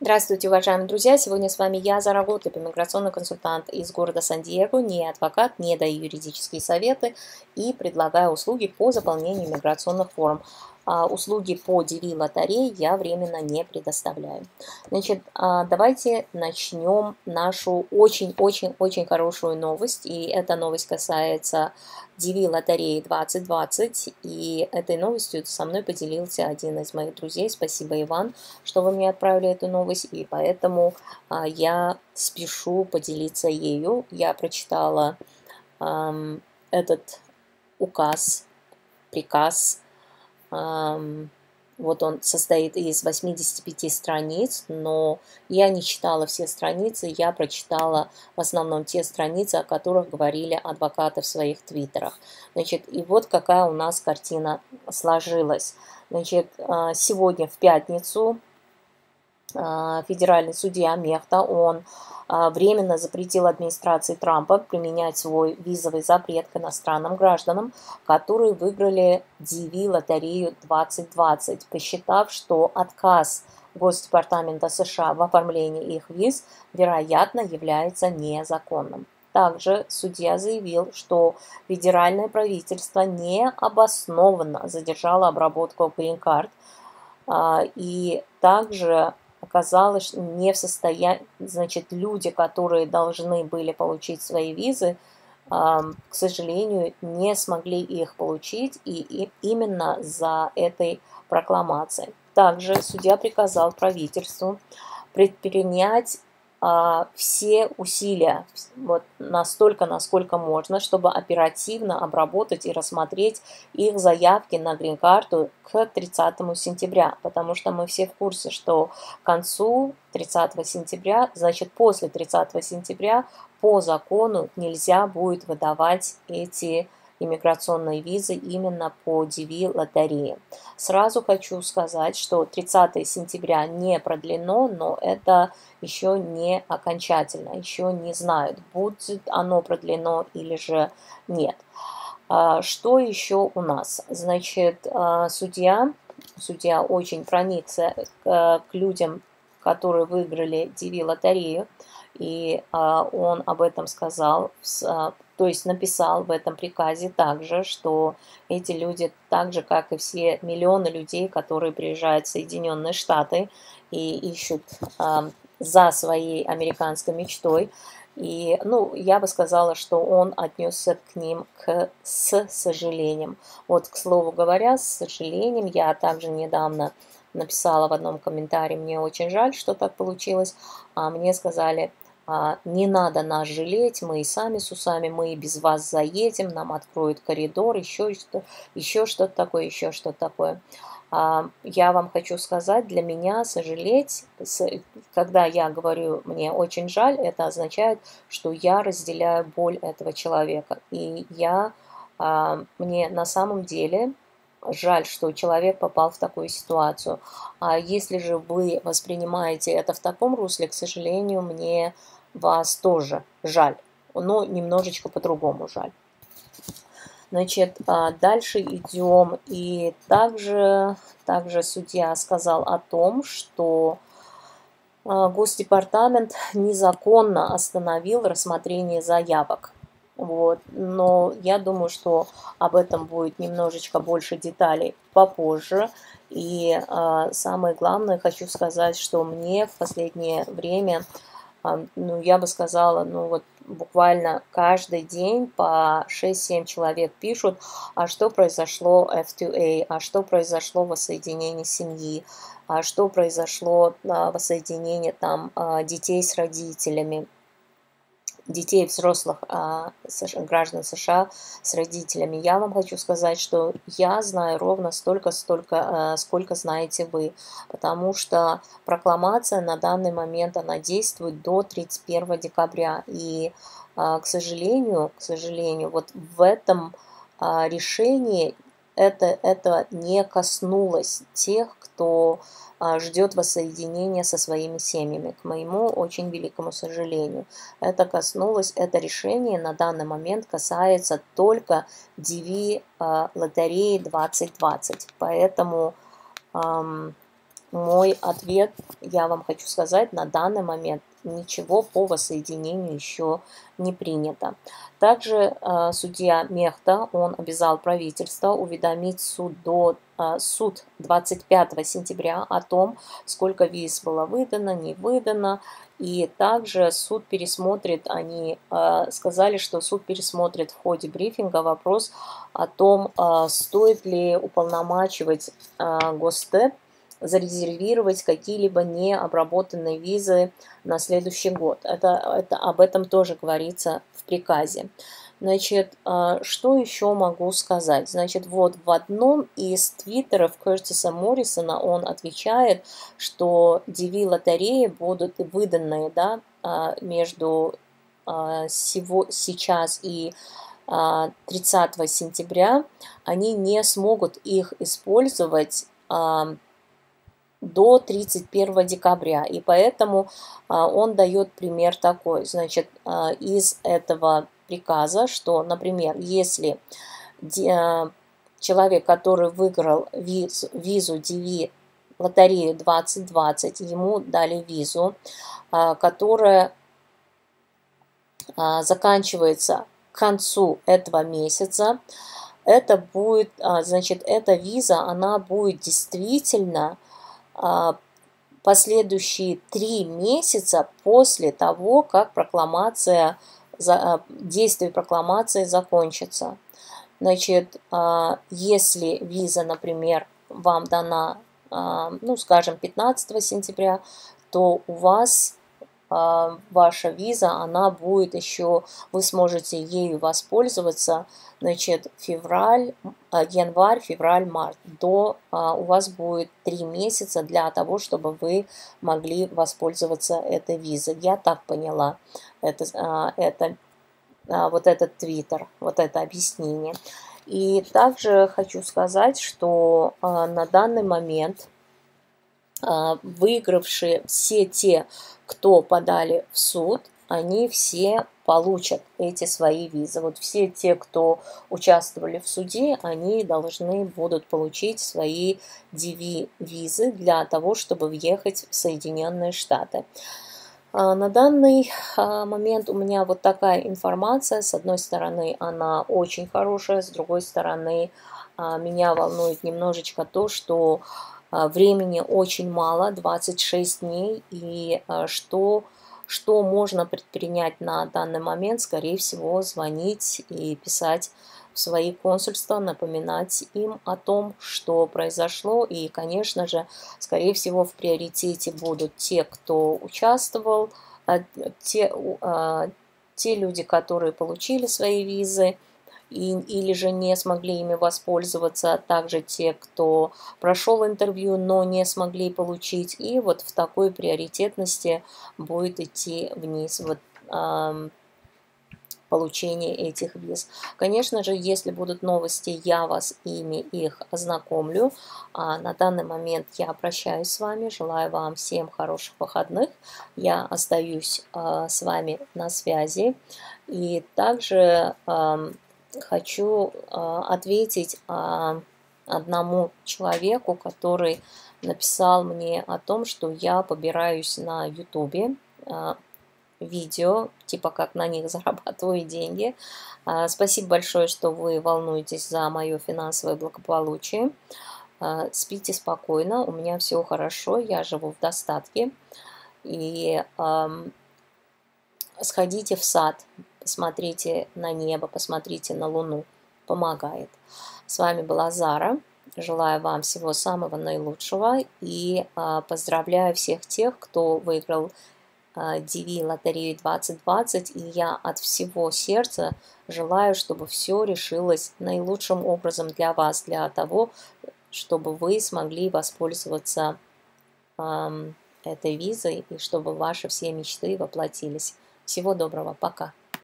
Здравствуйте, уважаемые друзья! Сегодня с вами я, Зара Готлиб, иммиграционный консультант из города Сан-Диего, не адвокат, не даю юридические советы и предлагаю услуги по заполнению иммиграционных форм. А, услуги по DV лотерее я временно не предоставляю. Значит, а, давайте начнем нашу очень-очень-очень хорошую новость. И эта новость касается DV лотереи 2020. И этой новостью со мной поделился один из моих друзей. Спасибо, Иван, что вы мне отправили эту новость. И поэтому а, я спешу поделиться ею. Я прочитала этот указ, приказ, вот он состоит из 85 страниц, но я не читала все страницы, я прочитала в основном те страницы, о которых говорили адвокаты в своих твиттерах. Значит, и вот какая у нас картина сложилась. Значит, а, сегодня в пятницу федеральный судья Мехта, он а, временно запретил администрации Трампа применять свой визовый запрет к иностранным гражданам, которые выиграли DV-лотерею 2020, посчитав, что отказ Госдепартамента США в оформлении их виз, вероятно, является незаконным. Также судья заявил, что федеральное правительство необоснованно задержало обработку грин-карт, а, и также оказалось не в состоянии, значит, люди, которые должны были получить свои визы, к сожалению, не смогли их получить, и именно за этой прокламацией. Также судья приказал правительству предпринять все усилия, вот настолько, насколько можно, чтобы оперативно обработать и рассмотреть их заявки на грин-карту к 30 сентября, потому что мы все в курсе, что к концу 30 сентября, значит после 30 сентября по закону нельзя будет выдавать эти иммиграционной визы именно по DV лотерее. Сразу хочу сказать, что 30 сентября не продлено, но это еще не окончательно, еще не знают, будет оно продлено или же нет. А, что еще у нас? Значит, а, судья, судья очень проникся к, к людям, которые выиграли DV лотерею, и а, он об этом сказал то есть написал в этом приказе также, что эти люди, так же как и все миллионы людей, которые приезжают в Соединенные Штаты и ищут э, за своей американской мечтой, и, ну, я бы сказала, что он отнесся к ним к, с сожалением. Вот, к слову говоря, с сожалением, я также недавно написала в одном комментарии, мне очень жаль, что так получилось, а мне сказали, не надо нас жалеть, мы и сами с усами, мы и без вас заедем, нам откроют коридор, еще что-то еще что такое, еще что-то такое. А, я вам хочу сказать, для меня сожалеть, когда я говорю «мне очень жаль», это означает, что я разделяю боль этого человека. И я, а, мне на самом деле жаль, что человек попал в такую ситуацию. А если же вы воспринимаете это в таком русле, к сожалению, мне вас тоже жаль, но немножечко по-другому жаль. Значит, а, дальше идем. И также, также судья сказал о том, что а, Госдепартамент незаконно остановил рассмотрение заявок. Вот. Но я думаю, что об этом будет немножечко больше деталей попозже. И э, самое главное, хочу сказать, что мне в последнее время ну, я бы сказала, ну, вот буквально каждый день по 6-7 человек пишут, а что произошло F2A, а что произошло воссоединение семьи, а что произошло а, воссоединение там а, детей с родителями детей взрослых а, граждан США с родителями. Я вам хочу сказать, что я знаю ровно столько, столько, а, сколько знаете вы, потому что прокламация на данный момент она действует до 31 декабря. И, а, к сожалению, к сожалению, вот в этом решении это, это не коснулось тех, кто ждет воссоединения со своими семьями, к моему очень великому сожалению. Это коснулось, это решение на данный момент касается только DV а, лотереи 2020. Поэтому мой ответ, я вам хочу сказать, на данный момент ничего по воссоединению еще не принято. Также э, судья Мехта, он обязал правительство уведомить суд до э, суд 25 сентября о том, сколько виз было выдано, не выдано. И также суд пересмотрит, они э, сказали, что суд пересмотрит в ходе брифинга вопрос о том, э, стоит ли уполномачивать э, Госдеп зарезервировать какие-либо необработанные визы на следующий год. Это, это, об этом тоже говорится в приказе. Значит, а, что еще могу сказать? Значит, вот в одном из твиттеров Кертиса Моррисона он отвечает, что DV-лотереи будут выданные да, а, между а, сего, сейчас и 30 сентября, они не смогут их использовать до 31 декабря. И поэтому а, он дает пример такой. Значит, а, из этого приказа, что, например, если а, человек, который выиграл визу, визу DV лотерею 2020, ему дали визу, которая заканчивается к концу этого месяца, это будет, значит, эта виза, она будет действительно последующие три месяца после того, как прокламация, а, действие прокламации закончится. Значит, а, если виза, например, вам дана, ну, скажем, 15 сентября, то у вас ваша виза, она будет еще, вы сможете ею воспользоваться, значит, февраль, январь, февраль, март. До у вас будет три месяца для того, чтобы вы могли воспользоваться этой визой. Я так поняла это, это вот этот твиттер, вот это объяснение. И также хочу сказать, что на данный момент выигравшие все те, кто подали в суд, они все получат эти свои визы. Вот все те, кто участвовали в суде, они должны будут получить свои DV-визы для того, чтобы въехать в Соединенные Штаты. А, на данный а, момент у меня вот такая информация. С одной стороны, она очень хорошая, с другой стороны, а, меня волнует немножечко то, что времени очень мало, 26 дней, и что что можно предпринять на данный момент? Скорее всего, звонить и писать в свои консульства, напоминать им о том, что произошло. И, конечно же, скорее всего, в приоритете будут те, кто участвовал, а, те, а, те люди, которые получили свои визы, и, или же не смогли ими воспользоваться, а также те, кто прошел интервью, но не смогли получить. И вот в такой приоритетности будет идти вниз вот, э, получение этих виз. Конечно же, если будут новости, я вас ими их ознакомлю. А на данный момент я прощаюсь с вами, желаю вам всем хороших выходных. Я остаюсь э, с вами на связи. И также... Э, хочу а, ответить а, одному человеку, который написал мне о том, что я побираюсь на ютубе а, видео, типа как на них зарабатываю деньги. Спасибо большое, что вы волнуетесь за мое финансовое благополучие. Спите спокойно, у меня все хорошо, я живу в достатке. И сходите в сад, посмотрите на небо, посмотрите на Луну. Помогает. С вами была Зара. Желаю вам всего самого наилучшего и а, поздравляю всех тех, кто выиграл а, DV лотерею 2020. И я от всего сердца желаю, чтобы все решилось наилучшим образом для вас, для того, чтобы вы смогли воспользоваться этой визой и чтобы ваши все мечты воплотились. Всего доброго, пока.